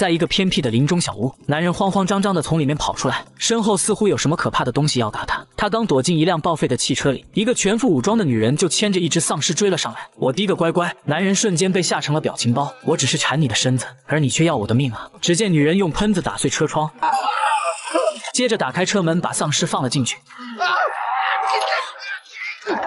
在一个偏僻的林中小屋，男人慌慌张张的从里面跑出来，身后似乎有什么可怕的东西要打他。他刚躲进一辆报废的汽车里，一个全副武装的女人就牵着一只丧尸追了上来。我的个乖乖！男人瞬间被吓成了表情包。我只是馋你的身子，而你却要我的命啊！只见女人用喷子打碎车窗，接着打开车门，把丧尸放了进去。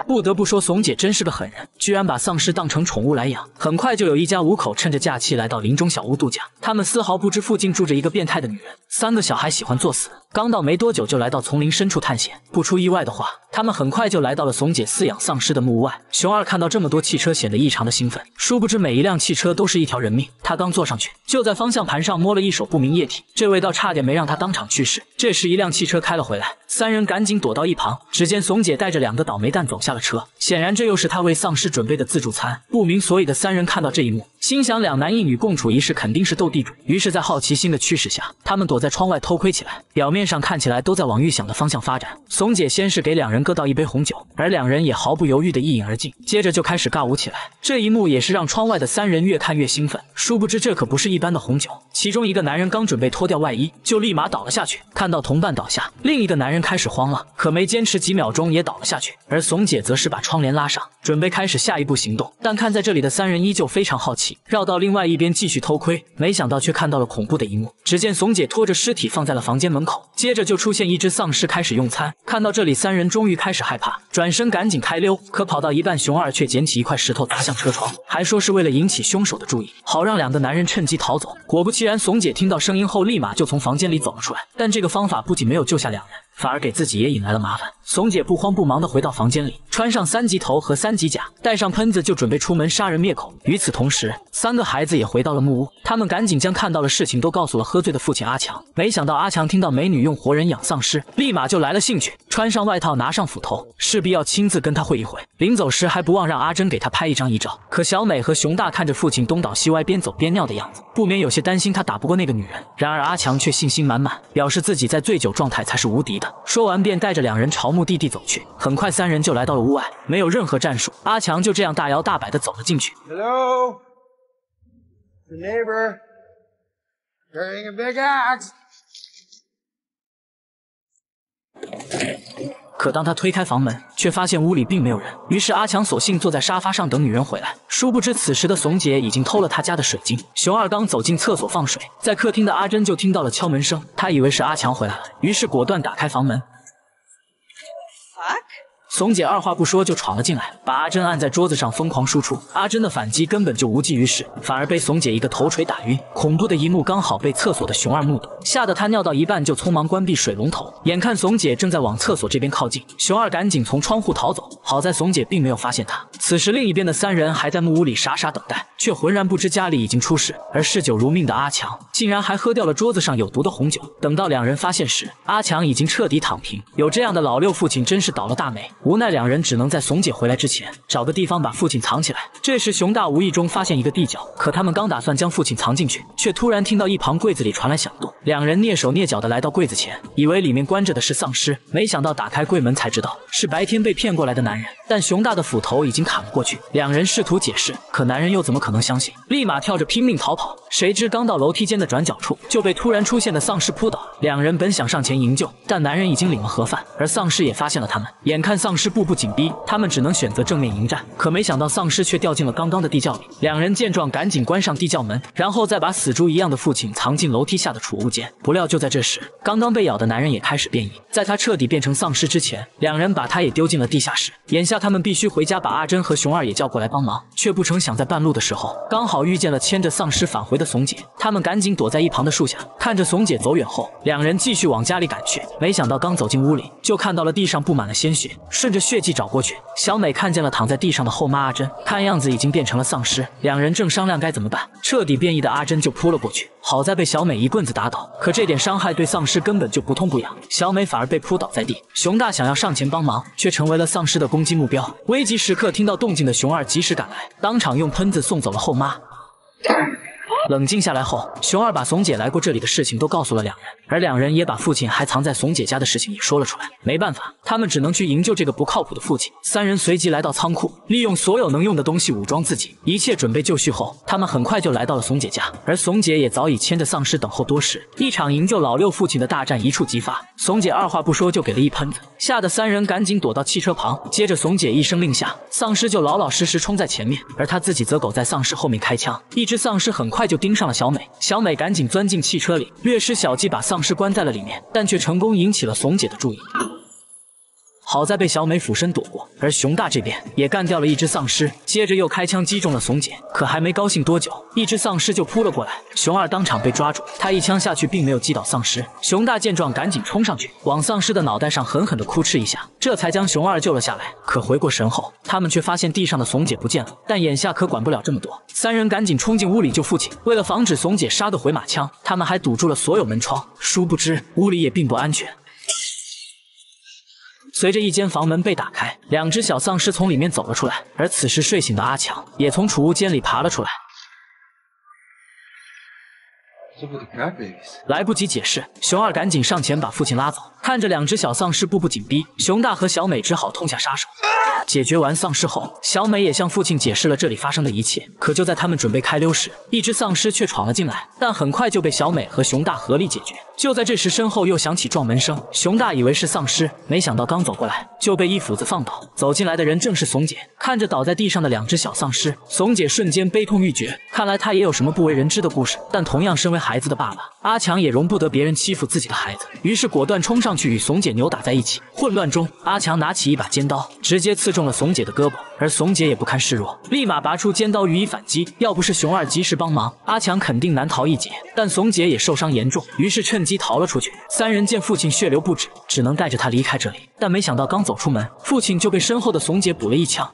不得不说，怂姐真是个狠人，居然把丧尸当成宠物来养。很快就有一家五口趁着假期来到林中小屋度假，他们丝毫不知附近住着一个变态的女人，三个小孩喜欢作死。刚到没多久，就来到丛林深处探险。不出意外的话，他们很快就来到了怂姐饲养丧尸的木屋外。熊二看到这么多汽车，显得异常的兴奋。殊不知，每一辆汽车都是一条人命。他刚坐上去，就在方向盘上摸了一手不明液体，这味道差点没让他当场去世。这时，一辆汽车开了回来，三人赶紧躲到一旁。只见怂姐带着两个倒霉蛋走下了车，显然这又是他为丧尸准备的自助餐。不明所以的三人看到这一幕，心想两男一女共处一室，肯定是斗地主。于是，在好奇心的驱使下，他们躲在窗外偷窥起来。表面上看起来都在往预想的方向发展。怂姐先是给两人各倒一杯红酒，而两人也毫不犹豫的一饮而尽，接着就开始尬舞起来。这一幕也是让窗外的三人越看越兴奋。殊不知这可不是一般的红酒，其中一个男人刚准备脱掉外衣，就立马倒了下去。看到同伴倒下，另一个男人开始慌了，可没坚持几秒钟也倒了下去。而怂姐则是把窗帘拉上，准备开始下一步行动。但看在这里的三人依旧非常好奇，绕到另外一边继续偷窥，没想到却看到了恐怖的一幕。只见怂姐拖着尸体放在了房间门口，接着就出现一只丧尸开始用餐。看到这里，三人终于开始害怕，转身赶紧开溜。可跑到一半，熊二却捡起一块石头砸向车窗，还说是为了引起凶手的注意，好让两个男人趁机逃走。果不其然，怂姐听到声音后，立马就从房间里走了出来。但这个方法不仅没有救下两人，反而给自己也引来了麻烦。怂姐不慌不忙地回到房间里，穿上三级头和三级甲，带上喷子，就准备出门杀人灭口。与此同时，三个孩子也回到了木屋，他们赶紧将看到的事情都告诉了喝醉的父亲阿强。没想到阿强听到美女用活人养丧尸，立马就来了兴趣，穿上外套，拿上斧头，势必要亲自跟他会一会。临走时还不忘让阿珍给他拍一张遗照。可小美和熊大看着父亲东倒西歪、边走边尿的样子，不免有些担心他打不过那个女人。然而阿强却信心满满，表示自己在醉酒状态才是无敌的。说完便带着两人朝目的地走去。很快三人就来到了屋外，没有任何战术，阿强就这样大摇大摆的走了进去。Hello? The neighbor carrying a big axe. 可当他推开房门，却发现屋里并没有人。于是阿强索性坐在沙发上等女人回来。殊不知此时的怂姐已经偷了他家的水晶。熊二刚走进厕所放水，在客厅的阿珍就听到了敲门声，她以为是阿强回来了，于是果断打开房门。怂姐二话不说就闯了进来，把阿珍按在桌子上疯狂输出。阿珍的反击根本就无济于事，反而被怂姐一个头锤打晕。恐怖的一幕刚好被厕所的熊二目睹，吓得他尿到一半就匆忙关闭水龙头。眼看怂姐正在往厕所这边靠近，熊二赶紧从窗户逃走。好在怂姐并没有发现他。此时另一边的三人还在木屋里傻傻等待，却浑然不知家里已经出事。而嗜酒如命的阿强竟然还喝掉了桌子上有毒的红酒。等到两人发现时，阿强已经彻底躺平。有这样的老六父亲真是倒了大霉。无奈两人只能在怂姐回来之前找个地方把父亲藏起来。这时熊大无意中发现一个地窖，可他们刚打算将父亲藏进去，却突然听到一旁柜子里传来响动。两人蹑手蹑脚的来到柜子前，以为里面关着的是丧尸，没想到打开柜门才知道是白天被骗过来的男人。但熊大的斧头已经砍了过去，两人试图解释，可男人又怎么可能相信？立马跳着拼命逃跑。谁知刚到楼梯间的转角处，就被突然出现的丧尸扑倒。两人本想上前营救，但男人已经领了盒饭，而丧尸也发现了他们。眼看丧丧尸步步紧逼，他们只能选择正面迎战。可没想到丧尸却掉进了刚刚的地窖里。两人见状，赶紧关上地窖门，然后再把死猪一样的父亲藏进楼梯下的储物间。不料就在这时，刚刚被咬的男人也开始变异。在他彻底变成丧尸之前，两人把他也丢进了地下室。眼下他们必须回家把阿珍和熊二也叫过来帮忙，却不成想在半路的时候，刚好遇见了牵着丧尸返回的怂姐。他们赶紧躲在一旁的树下，看着怂姐走远后，两人继续往家里赶去。没想到刚走进屋里，就看到了地上布满了鲜血，顺着血迹找过去，小美看见了躺在地上的后妈阿珍，看样子已经变成了丧尸。两人正商量该怎么办，彻底变异的阿珍就扑了过去，好在被小美一棍子打倒。可这点伤害对丧尸根本就不痛不痒，小美反而被扑倒在地。熊大想要上前帮忙，却成为了丧尸的攻击目标。危急时刻，听到动静的熊二及时赶来，当场用喷子送走了后妈。冷静下来后，熊二把怂姐来过这里的事情都告诉了两人，而两人也把父亲还藏在怂姐家的事情也说了出来。没办法，他们只能去营救这个不靠谱的父亲。三人随即来到仓库，利用所有能用的东西武装自己，一切准备就绪后，他们很快就来到了怂姐家，而怂姐也早已牵着丧尸等候多时。一场营救老六父亲的大战一触即发，怂姐二话不说就给了一喷子，吓得三人赶紧躲到汽车旁。接着怂姐一声令下，丧尸就老老实实冲在前面，而他自己则苟在丧尸后面开枪。一只丧尸很快就就盯上了小美，小美赶紧钻进汽车里，略施小计把丧尸关在了里面，但却成功引起了怂姐的注意。好在被小美俯身躲过，而熊大这边也干掉了一只丧尸，接着又开枪击中了怂姐。可还没高兴多久，一只丧尸就扑了过来，熊二当场被抓住。他一枪下去，并没有击倒丧尸。熊大见状，赶紧冲上去，往丧尸的脑袋上狠狠地哭哧一下，这才将熊二救了下来。可回过神后，他们却发现地上的怂姐不见了。但眼下可管不了这么多，三人赶紧冲进屋里救父亲。为了防止怂姐杀得回马枪，他们还堵住了所有门窗。殊不知，屋里也并不安全。随着一间房门被打开，两只小丧尸从里面走了出来，而此时睡醒的阿强也从储物间里爬了出来。来不及解释，熊二赶紧上前把父亲拉走。看着两只小丧尸步步紧逼，熊大和小美只好痛下杀手。解决完丧尸后，小美也向父亲解释了这里发生的一切。可就在他们准备开溜时，一只丧尸却闯了进来，但很快就被小美和熊大合力解决。就在这时，身后又响起撞门声，熊大以为是丧尸，没想到刚走过来就被一斧子放倒。走进来的人正是怂姐，看着倒在地上的两只小丧尸，怂姐瞬间悲痛欲绝。看来她也有什么不为人知的故事。但同样身为孩子的爸爸，阿强也容不得别人欺负自己的孩子，于是果断冲上去与怂姐扭打在一起。混乱中，阿强拿起一把尖刀，直接刺中了怂姐的胳膊，而怂姐也不堪示弱，立马拔出尖刀予以反击。要不是熊二及时帮忙，阿强肯定难逃一劫。但怂姐也受伤严重，于是趁机逃了出去。三人见父亲血流不止，只能带着他离开这里。但没想到刚走出门，父亲就被身后的怂姐补了一枪。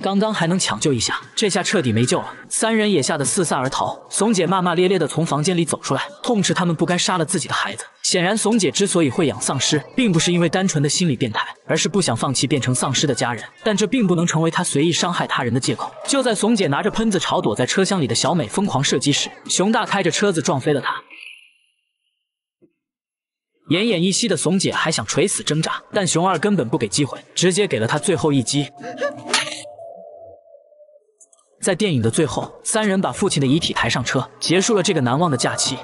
刚刚还能抢救一下，这下彻底没救了。三人也吓得四散而逃。怂姐骂骂咧咧的从房间里走出来，痛斥他们不该杀了自己的孩子。显然，怂姐之所以会养丧尸，并不是因为单纯的心理变态，而是不想放弃变成丧尸的家人。但这并不能成为她随意伤害他人的借口。就在怂姐拿着喷子朝躲在车厢里的小美疯狂射击时，熊大开着车子撞飞了她。奄奄一息的怂姐还想垂死挣扎，但熊二根本不给机会，直接给了她最后一击。在电影的最后，三人把父亲的遗体抬上车，结束了这个难忘的假期。